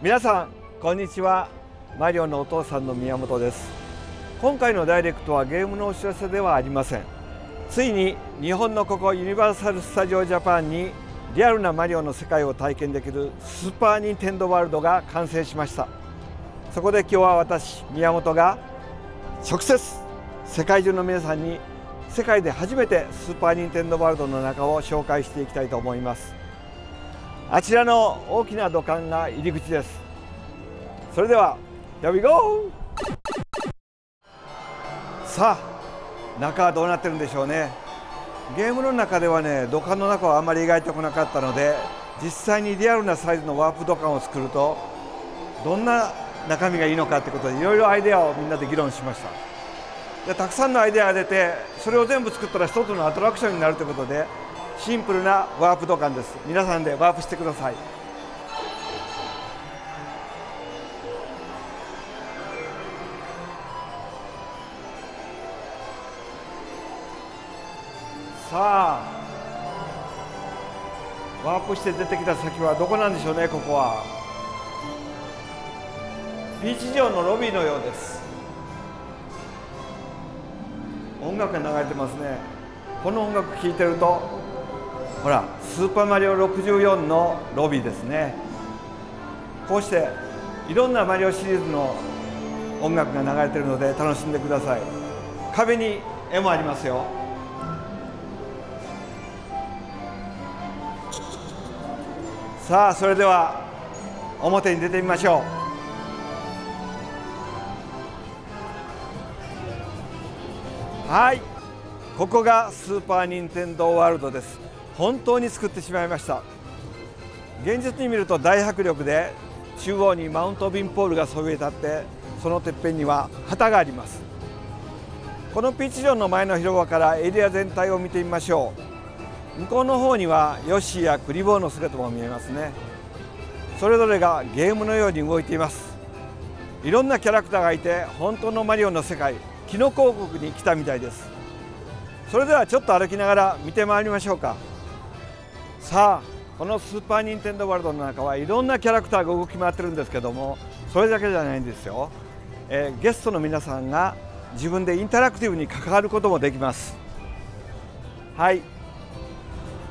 皆さんこんにちは。マリオのお父さんの宮本です。今回のダイレクトはゲームのお知らせではありません。ついに日本のここユニバーサル・スタジオ・ジャパンにリアルなマリオの世界を体験できるスーパー・ニンテンドー・ワールドが完成しました。そこで今日は私宮本が直接世界中の皆さんに世界で初めてスーパー・ニンテンドー・ワールドの中を紹介していきたいと思います。あちらの大きな土管が入り口です。それでは Here we go! さあ中はどうなってるんでしょうね。ゲームの中ではね土管の中はあまり描いてこなかったので実際にリアルなサイズのワープ土管を作るとどんな中身がいいのかってことでいろいろアイデアをみんなで議論しました。でたくさんのアイデアが出てそれを全部作ったら一つのアトラクションになるということでシンプルなワープ土管です。皆さんでワープしてください。さあワープして出てきた先はどこなんでしょうねここは。ビーチ上のロビーのようです。音楽が流れてますね。この音楽聴いてるとほらスーパーマリオ64のロビーですね。こうしていろんなマリオシリーズの音楽が流れてるので楽しんでください。壁に絵もありますよ。さあそれでは表に出てみましょう。はい。ここがスーパー・ニンテンドー・ワールドです。本当に作ってしまいました。現実に見ると大迫力で中央にマウントビンポールがそびえ立ってそのてっぺんには旗があります。このピッチ場の前の広場からエリア全体を見てみましょう。向こうの方にはヨッシーやクリボーの姿も見えますね。それぞれがゲームのように動いています。いろんなキャラクターがいて本当のマリオの世界キノコ王国に来たみたいです。それではちょっと歩きながら見てまいりましょうか。さあこのスーパー・ニンテンドー・ワールドの中はいろんなキャラクターが動き回ってるんですけどもそれだけじゃないんですよ、えー、ゲストの皆さんが自分でインタラクティブに関わることもできます。はい。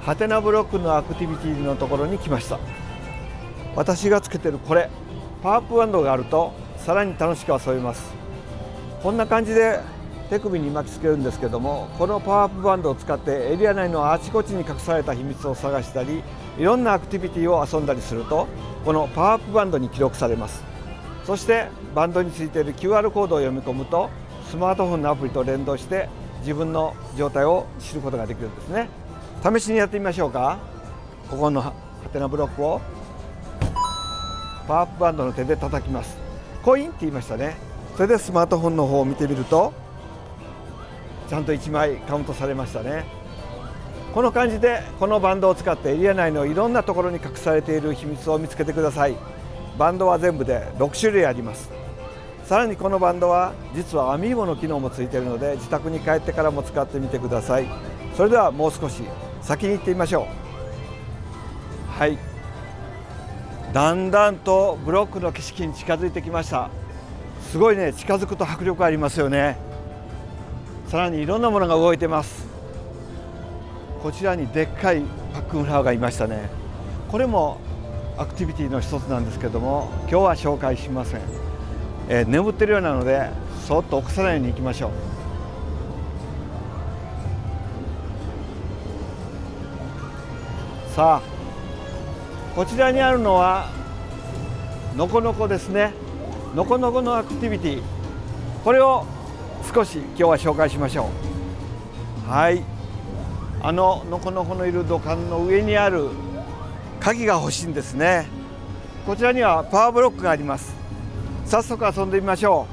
ハテナブロックのアクティビティのところに来ました。私がつけてるこれパーアップバンドがあるとさらに楽しく遊べます。こんな感じで手首に巻きつけるんですけどもこのパワーアップバンドを使ってエリア内のあちこちに隠された秘密を探したりいろんなアクティビティを遊んだりするとこのパワーアップバンドに記録されます。そしてバンドについている QR コードを読み込むとスマートフォンのアプリと連動して自分の状態を知ることができるんですね。試しにやってみましょうか。ここのハテナブロックを。パワーアップバンドの手で叩きます。コインって言いましたね。それでスマートフォンの方を見てみるとちゃんと1枚カウントされましたね。この感じでこのバンドを使ってエリア内のいろんなところに隠されている秘密を見つけてください。バンドは全部で6種類あります。さらにこのバンドは実はアミーボの機能もついているので自宅に帰ってからも使ってみてください。それではもう少し先に行ってみましょう。はい。だんだんとブロックの景色に近づいてきました。すごいね近づくと迫力ありますよね。さらにいろんなものが動いてます。こちらにでっかいパックンフラワーがいましたね。これもアクティビティの一つなんですけども今日は紹介しません、えー、眠ってるようなのでそっと起こさないように行きましょう。さあこちらにあるのはのこのこですね。のこのこのアクティビティ。これを少し今日は紹介しましょう。はい。あののこのこのいる土管の上にある鍵が欲しいんですね。こちらにはパワーブロックがあります。早速遊んでみましょ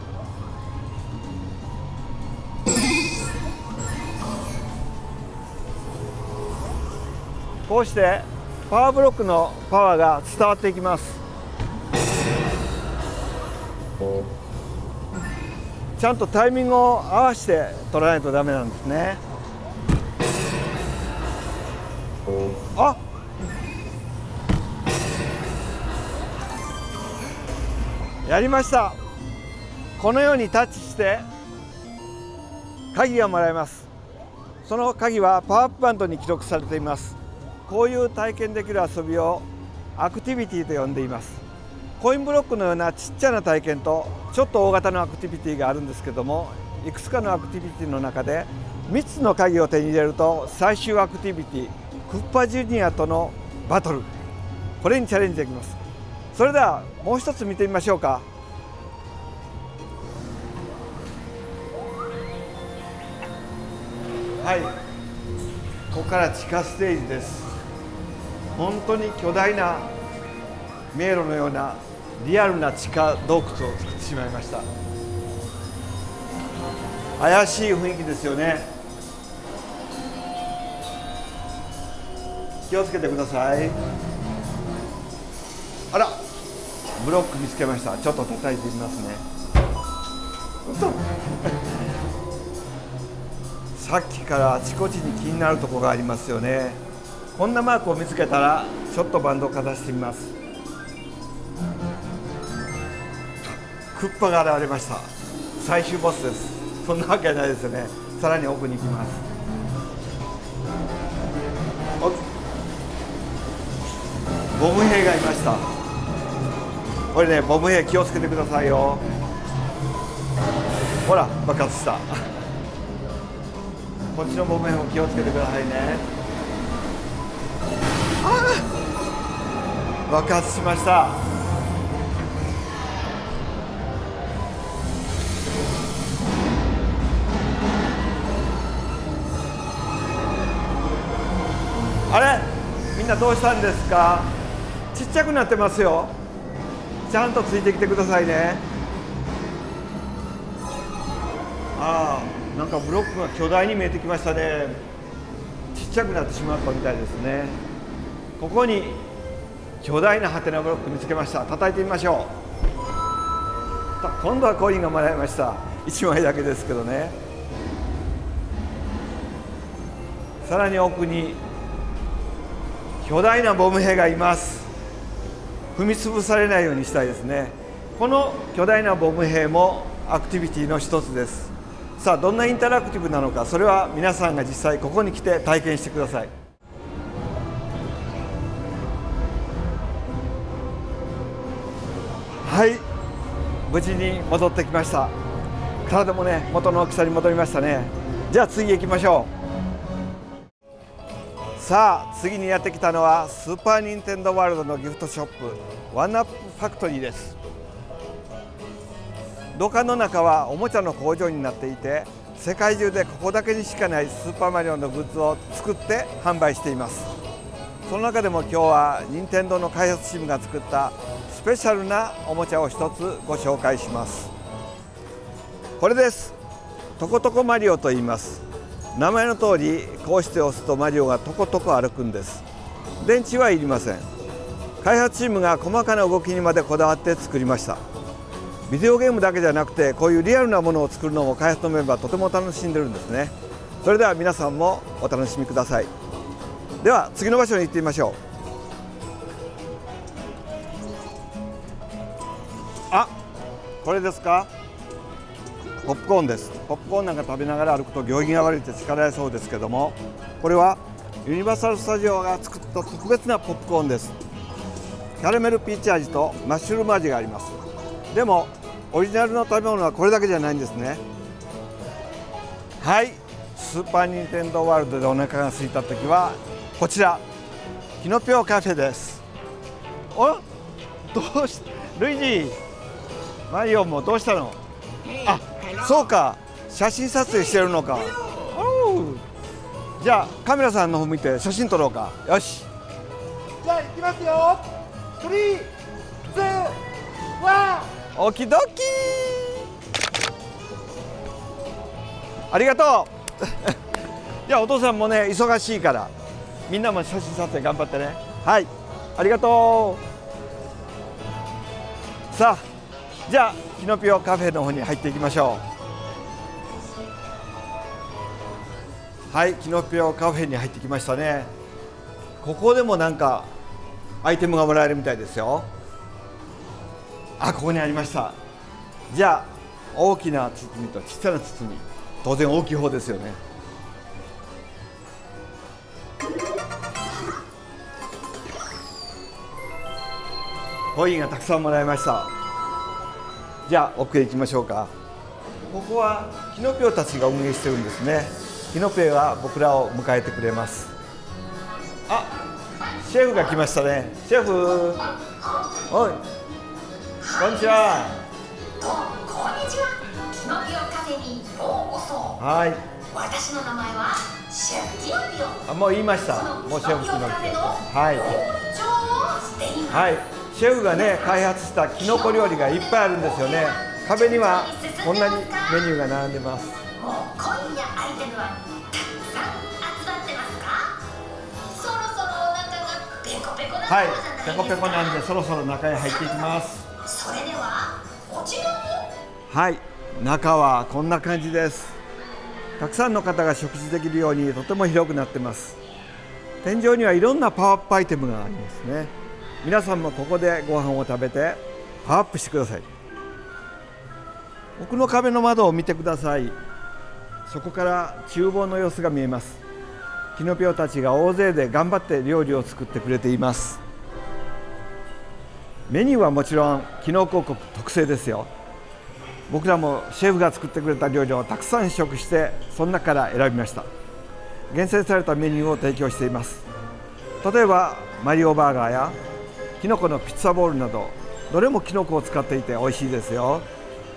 う。こうしてパワーブロックのパワーが伝わっていきます。ちゃんとタイミングを合わせて取らないとダメなんですね。あやりました。このようにタッチして鍵がもらえます。その鍵はパワーアップバンドに記録されています。こういう体験できる遊びをアクティビティと呼んでいます。コインブロックのようなちっちゃな体験とちょっと大型のアクティビティがあるんですけどもいくつかのアクティビティの中で3つの鍵を手に入れると最終アクティビティクッパジュニアとのバトル。これにチャレンジできます。それではもう一つ見てみましょうか。はい。ここから地下ステージです。本当に巨大な迷路のようなリアルな地下洞窟を作ってしまいました。怪しい雰囲気ですよね。気をつけてください。あらブロック見つけました。ちょっと叩いてみますね。さっきからあちこちに気になるところがありますよね。こんなマークを見つけたらちょっとバンドをかざしてみます。クッパが現れました。最終ボスです。そんなわけないですよね。さらに奥に行きます。ボム兵がいました。これねボム兵気をつけてくださいよ。ほら爆発した。こっちのボム兵も気をつけてくださいね。爆発しました。あれ？みんなどうしたんですか？ちっちゃくなってますよ。ちゃんとついてきてくださいね。ああなんかブロックが巨大に見えてきましたね。ちっちゃくなってしまったみたいですね。ここに巨大なハテナブロック見つけました。叩いてみましょう。今度はコインがもらいました。1枚だけですけどね。さらに奥に巨大なボム兵がいます。踏み潰されないようにしたいですね。この巨大なボム兵もアクティビティの一つです。さあどんなインタラクティブなのかそれは皆さんが実際ここに来て体験してください。はい。無事に戻ってきました。体もね元の大きさに戻りましたね。じゃあ次行きましょう。さあ次にやってきたのはスーパー・ニンテンドー・ワールドのギフトショップワンアップファクトリーです。土管の中はおもちゃの工場になっていて世界中でここだけにしかないスーパーマリオのグッズを作って販売しています。その中でも今日は任天堂の開発チームが作ったスペシャルなおもちゃを一つご紹介します。これです。トコトコマリオと言います。名前の通りこうして押すとマリオがトコトコ歩くんです。電池はいりません。開発チームが細かな動きにまでこだわって作りました。ビデオゲームだけじゃなくてこういうリアルなものを作るのも開発のメンバーとても楽しんでるんですね。それでは皆さんもお楽しみください。では次の場所に行ってみましょう。あこれですか？ポップコーンです。ポップコーンなんか食べながら歩くと行儀が悪いって叱られそうですけどもこれはユニバーサル・スタジオが作った特別なポップコーンです。キャラメルピーチ味とマッシュルーム味があります。でもオリジナルの食べ物はこれだけじゃないんですね。はい。スーパー・ニンテンドー・ワールドでお腹が空いた時はこちら。キノピオカフェです。おどうしルイー。ジマリオンもどうしたの？あそうか写真撮影してるのか。じゃあカメラさんの方見て写真撮ろうか。よし。じゃあ行きますよ。スリーツーワン。オキドキ。ありがとう。じゃあお父さんもね忙しいから。みんなも写真撮影頑張ってね。はい。ありがとう。さあじゃあキノピオカフェの方に入っていきましょう。はいキノピオカフェに入ってきましたね。ここでもなんかアイテムがもらえるみたいですよ。あここにありました。じゃあ大きな包みと小さな包み。当然大きい方ですよね。コインがたくさんもらいました。じゃあ奥へ行きましょうか。ここはキノピオたちが運営してるんですね。キノピオは僕らを迎えてくれます。あシェフが来ましたね。シェフ。おい。こんにちは。こんにちは。キノピオカフェにようこそ。はい。私の名前はシェフキノピオ。あもう言いましそた。のもうシェフキノピオ。はい。校長をしています、はいシェフがね開発したキノコ料理がいっぱいあるんですよね。壁にはこんなにメニューが並んでます。もうコインやアイテムはたくさん集まってますか？そろそろお腹がペコペコなはい。ペコペコなんでそろそろ中へ入っていきます。それではこちらにはい。中はこんな感じです。たくさんの方が食事できるようにとても広くなってます。天井にはいろんなパワーアップアイテムがありますね皆さんもここでご飯を食べてパワーアップしてください。奥の壁の窓を見てください。そこから厨房の様子が見えます。キノピオたちが大勢で頑張って料理を作ってくれています。メニューはもちろんキノコ国特製ですよ。僕らもシェフが作ってくれた料理をたくさん試食してその中から選びました。厳選されたメニューを提供しています。例えばマリオバーガーやキノコのピッツァボールなどどれもキノコを使っていて美味しいですよ。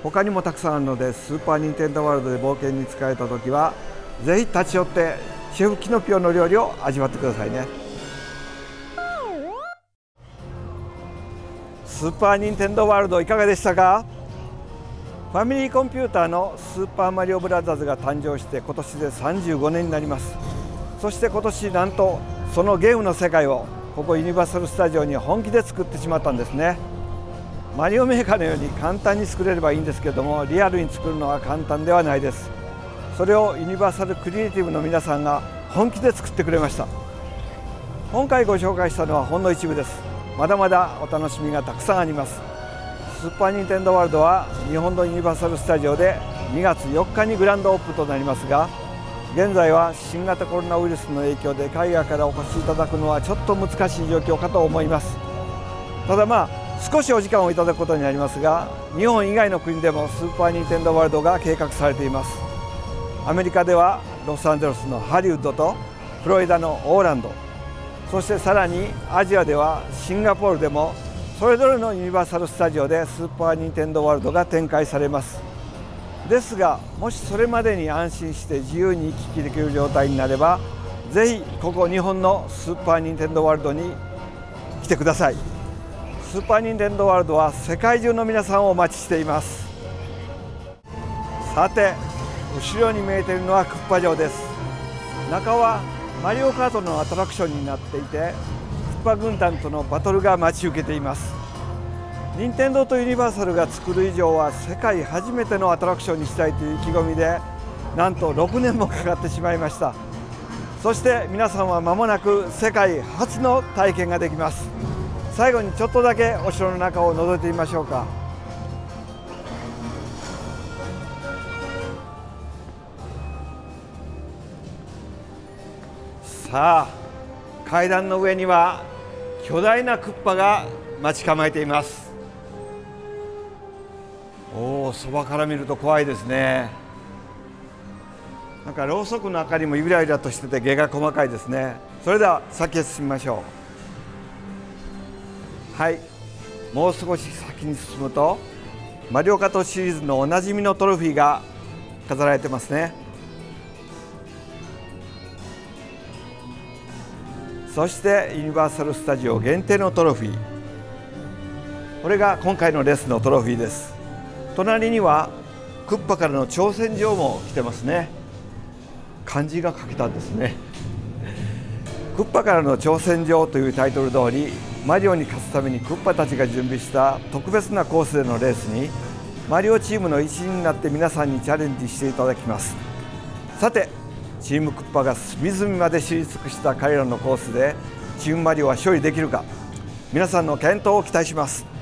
他にもたくさんあるのでスーパー・ニンテンド・ワールドで冒険に使えた時はぜひ立ち寄ってシェフキノピオの料理を味わってくださいね。スーパー・ニンテンド・ワールドいかがでしたか？ファミリーコンピューターのスーパーマリオブラザーズが誕生して今年で35年になります。そして今年なんとそのゲームの世界をここユニバーサル・スタジオに本気で作ってしまったんですね。マリオメーカーのように簡単に作れればいいんですけどもリアルに作るのは簡単ではないです。それをユニバーサル・クリエイティブの皆さんが本気で作ってくれました。今回ご紹介したのはほんの一部です。まだまだお楽しみがたくさんあります。スーパー・ニンテンドー・ワールドは日本のユニバーサル・スタジオで2月4日にグランドオープンとなりますが現在は新型コロナウイルスの影響で海外からお越しいただくのはちょっと難しい状況かと思います。ただまあ少しお時間をいただくことになりますが日本以外の国でもスーパー・ニンテンドー・ワールドが計画されています。アメリカではロサンゼルスのハリウッドとフロリダのオーランド。そしてさらにアジアではシンガポールでもそれぞれのユニバーサル・スタジオでスーパー・ニンテンドー・ワールドが展開されます。ですがもしそれまでに安心して自由に行き来できる状態になればぜひここ日本のスーパー・ニンテンドー・ワールドに来てください。スーパー・ニンテンドー・ワールドは世界中の皆さんをお待ちしています。さて後ろに見えているのはクッパ城です。中はマリオカートのアトラクションになっていてクッパ軍団とのバトルが待ち受けています。任天堂とユニバーサルが作る以上は世界初めてのアトラクションにしたいという意気込みでなんと6年もかかってしまいました。そして皆さんは間もなく世界初の体験ができます。最後にちょっとだけお城の中を覗いてみましょうか。さあ階段の上には巨大なクッパが待ち構えています。おおそばから見ると怖いですね。なんかろうそくの明かりもゆらゆらとしてて毛が細かいですね。それでは先へ進みましょう。はい。もう少し先に進むとマリオカートシリーズのおなじみのトロフィーが飾られてますね。そしてユニバーサル・スタジオ限定のトロフィー。これが今回のレースのトロフィーです。隣にはクッパからの挑戦状も来てますね。漢字が書けたんですね。クッパからの挑戦状というタイトル通りマリオに勝つためにクッパたちが準備した特別なコースでのレースにマリオチームの一員になって皆さんにチャレンジしていただきます。さてチームクッパが隅々まで知り尽くした彼らのコースでチームマリオは勝利できるか皆さんの健闘を期待します。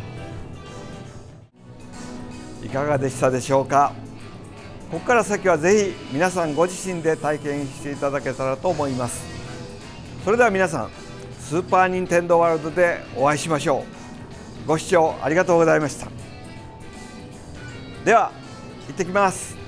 かがでしたでしょうか？ここから先はぜひ皆さんご自身で体験していただけたらと思います。それでは皆さんスーパー・ニンテンドー・ワールドでお会いしましょう。ご視聴ありがとうございました。では行ってきます。